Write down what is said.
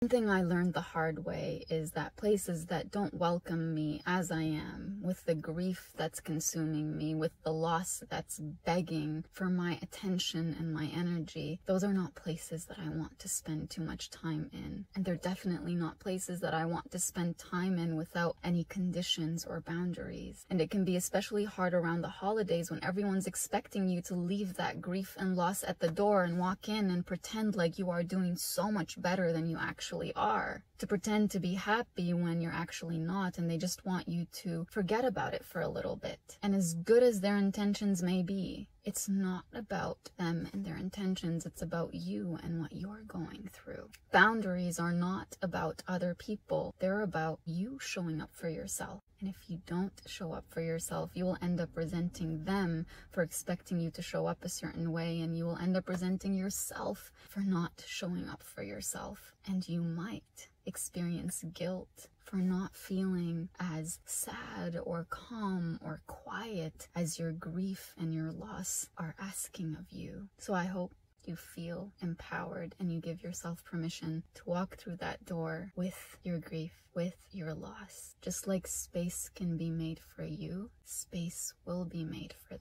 One thing I learned the hard way is that places that don't welcome me as I am, with the grief that's consuming me, with the loss that's begging for my attention and my energy, those are not places that I want to spend too much time in. And they're definitely not places that I want to spend time in without any conditions or boundaries. And it can be especially hard around the holidays when everyone's expecting you to leave that grief and loss at the door and walk in and pretend like you are doing so much better than you actually actually are, to pretend to be happy when you're actually not, and they just want you to forget about it for a little bit. And as good as their intentions may be, it's not about them and their intentions, it's about you and what you're going through. Boundaries are not about other people, they're about you showing up for yourself. And if you don't show up for yourself, you will end up resenting them for expecting you to show up a certain way, and you will end up resenting yourself for not showing up for yourself. And you might experience guilt for not feeling as sad or calm or quiet as your grief and your loss are asking of you. So I hope you feel empowered and you give yourself permission to walk through that door with your grief, with your loss. Just like space can be made for you, space will be made for